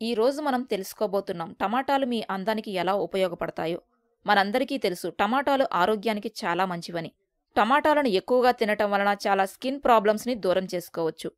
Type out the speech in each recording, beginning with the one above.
ఈ రోజు మనం తెలుసుకోబోతున్నాం టమాటాలు మీ అందానికి ఎలా ఉపయోగపడతాయో. మనందరికీ తెలుసు టమాటాలు ఆరోగ్యానికి చాలా మంచివని. టమాటాలను ఎక్కువగా తినటం వలన చాలా స్కిన్ ప్రాబ్లమ్స్ని దూరం చేసుకోవచ్చు.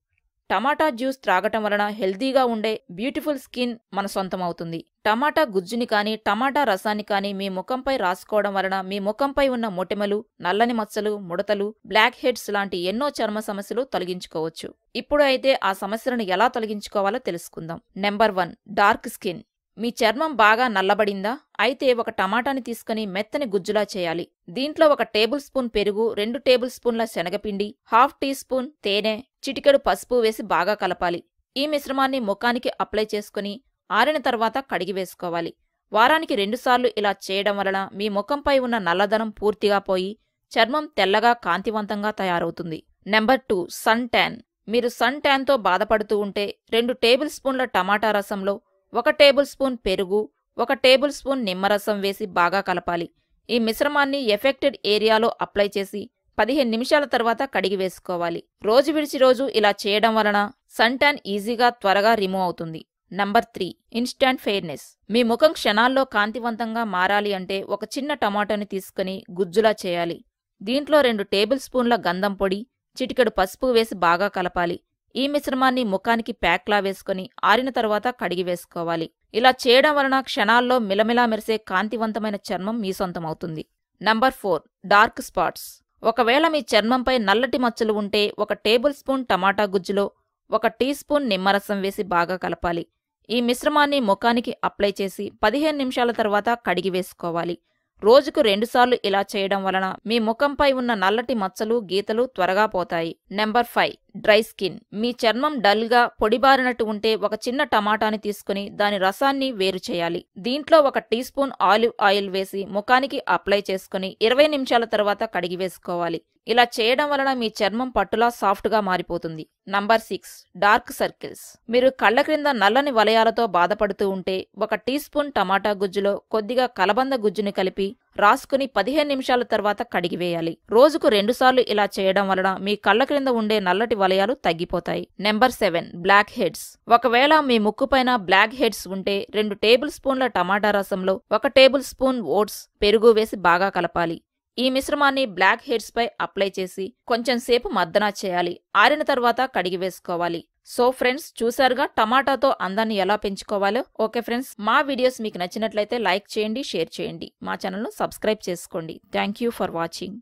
టమాటా జ్యూస్ త్రాగటం వలన హెల్దీగా ఉండే బ్యూటిఫుల్ స్కిన్ మన సొంతం అవుతుంది టమాటా గుజ్జుని కానీ టమాటా రసాన్ని కానీ మీ ముఖంపై రాసుకోవడం వలన మీ ముఖంపై ఉన్న మొటిమలు నల్లని మచ్చలు ముడతలు బ్లాక్ హెడ్స్ లాంటి ఎన్నో చర్మ సమస్యలు తొలగించుకోవచ్చు. ఇప్పుడు అయితే ఆ సమస్యలను ఎలా తొలగించుకోవాలో తెలుసుకుందాం. Number one dark skin. మీ చర్మం బాగా నల్లబడిందా? అయితే ఒక టమాటాని తీసుకుని మెత్తని గుజ్జులా చేయాలి. దీంట్లో ఒక టేబుల్ స్పూన్ పెరుగు రెండు టేబుల్ స్పూన్ల శనగపిండి హాఫ్ టీ స్పూన్ తేనె చిటికెడు పసుపు వేసి బాగా కలపాలి. ఈ మిశ్రమాన్ని ముఖానికి అప్లై చేసుకుని ఆరిన తర్వాత కడిగి వేసుకోవాలి. వారానికి రెండుసార్లు ఇలా చేయడం వలన మీ ముఖంపై ఉన్న నల్లదనం పూర్తిగా పోయి చర్మం తెల్లగా కాంతివంతంగా తయారవుతుంది. Number two sun tan. మీరు సన్ ట్యాన్తో బాధపడుతూ ఉంటే రెండు టేబుల్ స్పూన్ల టమాటా రసంలో ఒక టేబుల్ స్పూన్ పెరుగు ఒక టేబుల్ స్పూన్ నిమ్మరసం వేసి బాగా కలపాలి. ఈ మిశ్రమాన్ని ఎఫెక్టెడ్ ఏరియాలో అప్లై చేసి పదిహేను నిమిషాల తర్వాత కడిగి వేసుకోవాలి. రోజు విడిచి రోజు ఇలా చేయడం వలన సన్టాన్ ఈజీగా త్వరగా రిమూవ్ అవుతుంది. Number three instant fairness. మీ ముఖం క్షణాల్లో కాంతివంతంగా మారాలి అంటే ఒక చిన్న టమాటాని తీసుకుని గుజ్జులా చేయాలి. దీంట్లో రెండు టేబుల్ స్పూన్ల గంధం పొడి చిటికెడు పసుపు వేసి బాగా కలపాలి. ఈ మిశ్రమాన్ని ముఖానికి ప్యాక్లా వేసుకుని ఆరిన తర్వాత కడిగి వేసుకోవాలి. ఇలా చేయడం వలన క్షణాల్లో మిలమిలా మెరిసే కాంతివంతమైన చర్మం మీ సొంతం అవుతుంది నంబర్ ఫోర్ డార్క్ స్పాట్స్. ఒకవేళ మీ చర్మంపై నల్లటి మచ్చలు ఉంటే ఒక టేబుల్ స్పూన్ టమాటా గుజ్జులో ఒక టీ స్పూన్ నిమ్మరసం వేసి బాగా కలపాలి. ఈ మిశ్రమాన్ని ముఖానికి అప్లై చేసి పదిహేను నిమిషాల తర్వాత కడిగి వేసుకోవాలి. రోజుకు రెండుసార్లు ఇలా చేయడం వలన మీ ముఖంపై ఉన్న నల్లటి మచ్చలు గీతలు త్వరగా పోతాయి. Number five dry skin. మీ చర్మం డల్గా పొడిబారినట్టు ఉంటే ఒక చిన్న టమాటాని తీసుకుని దాని రసాన్ని వేరు చేయాలి. దీంట్లో ఒక టీ స్పూన్ ఆలివ్ ఆయిల్ వేసి ముఖానికి అప్లై చేసుకుని ఇరవై నిమిషాల తర్వాత కడిగి వేసుకోవాలి. ఇలా చేయడం వలన మీ చర్మం పట్టులా సాఫ్ట్గా మారిపోతుంది. Number six dark circles. మీరు కళ్ళ క్రింద నల్లని వలయాలతో బాధపడుతూ ఉంటే ఒక టీ స్పూన్ టమాటా గుజ్జులో కొద్దిగా కలబంద గుజ్జుని కలిపి రాసుకుని పదిహేను నిమిషాల తర్వాత కడిగివేయాలి రోజుకు రెండుసార్లు ఇలా చేయడం వలన మీ కళ్ళ క్రింద ఉండే నల్లటి వలయాలు తగ్గిపోతాయి. Number seven blackheads. ఒకవేళ మీ ముక్కుపైన బ్లాక్ హెడ్స్ ఉంటే రెండు టేబుల్ స్పూన్ల టమాటా రసంలో ఒక టేబుల్ స్పూన్ ఓట్స్ పెరుగు వేసి బాగా కలపాలి. ఈ మిశ్రమాన్ని బ్లాక్ హెడ్స్ పై అప్లై చేసి కొంచెం సేపు మద్దనా చేయాలి. ఆరిన తర్వాత కడిగి వేసుకోవాలి. సో ఫ్రెండ్స్ చూసారుగా టమాటాతో అందాన్ని ఎలా పెంచుకోవాలో? ఓకే ఫ్రెండ్స్ మా వీడియోస్ మీకు నచ్చినట్లయితే లైక్ చేయండి షేర్ చేయండి. మా ఛానల్ను సబ్స్క్రైబ్ చేసుకోండి. Thank you for watching.